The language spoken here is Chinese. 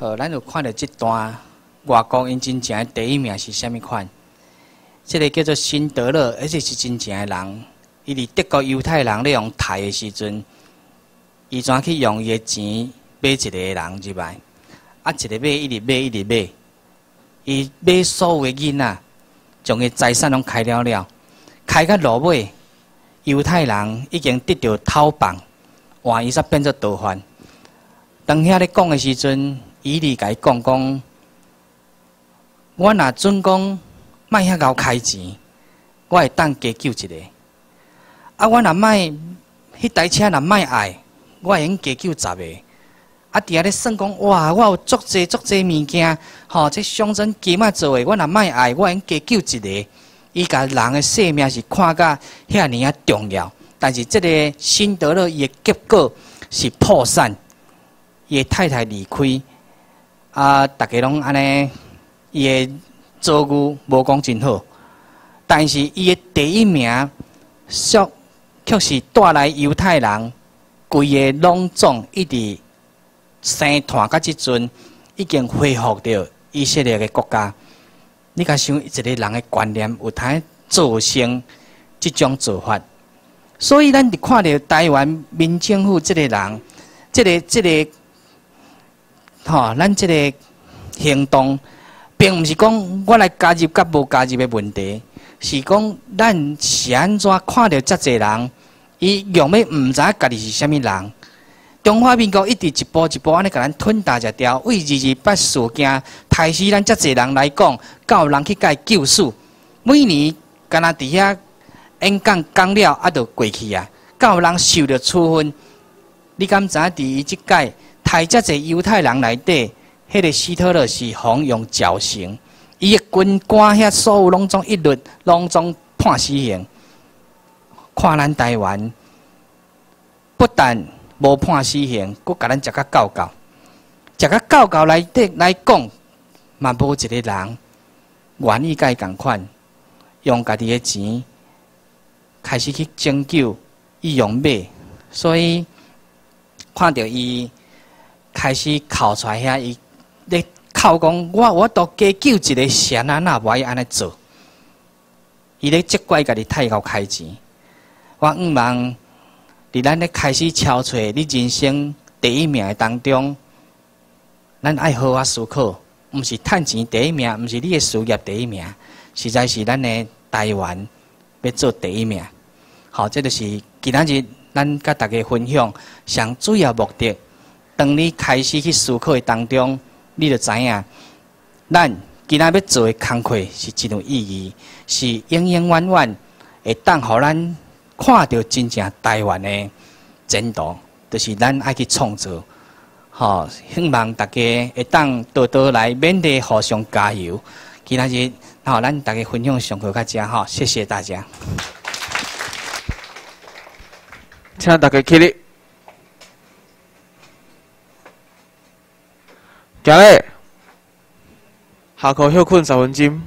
好，咱就看到这段外国因真正的第一名是虾米款？这个叫做辛德勒，而且是真正的人。伊伫德国犹太人咧用杀的时阵，伊怎去用伊的钱买一个人入来？啊，一个买，一直买，一直买。伊买所有的囡仔，将伊财产拢开了了，开到落尾，犹太人已经得到讨棒，换伊煞变做逃犯。当遐咧讲的时阵，伊伫甲伊讲讲，我若准讲卖遐高开钱，我会当加救一个。啊，我若卖迄台车若卖爱，我会用加救十个。啊，伫遐咧算讲，哇，我有足济足济物件，吼，这象征金仔做诶，我若卖爱，我会用加救一个。伊甲人诶性命是看甲遐尼啊重要，但是即个辛德勒伊诶结果是破产。伊太太离开，啊，大家拢安尼，伊的遭遇无讲真好，但是伊的第一名，却却是带来犹太人规个拢总一直生团到即阵，已经恢复到以色列的国家。你甲想一个人的观念有通造成即种做法，所以咱伫看到台湾民政府即个人，即个即个。吼，咱即个行动，并毋是讲我来加入甲无加入的问题，是讲咱是安怎看到遮济人，伊用要毋知家己是虾米人。中华民国一直一步一步安尼甲咱吞大只条，为二二八事件，开始咱遮济人来讲，有人去甲伊救赎。每年敢若伫遐演讲讲了，啊，就过去啊。有人受着处分，你敢知伫伊即届？太遮济犹太人内底，迄个希特勒是奉用绞刑，伊个军官遐所有拢总一律拢总判死刑。看咱台湾，不但无判死刑，佫甲咱食甲够够，食甲够够来底来讲，嘛无一个人愿意甲伊共款，用家己的钱开始去拯救伊用买，所以看到伊。开始哭出来遐，伊咧哭讲，我我都加救一个神啊，那无爱安尼做。伊咧责怪家己太高开钱。我毋望伫咱咧开始敲找你人生第一名的当中，咱爱好好思考，毋是趁钱第一名，毋是你的事业第一名，实在是咱的台湾要做第一名。好，这就是今仔日咱甲大家分享上主要目的。当你开始去思考的当中，你就知影，咱今仔要做的工课是真有意义，是永永远远会当互咱看到真正台湾的前途，就是咱爱去创造。好，希望大家会当多多来缅甸互相加油。今仔日，好，咱大家分享上课较正哈，谢谢大家。请大家起立。行嘞，下课休困十分钟。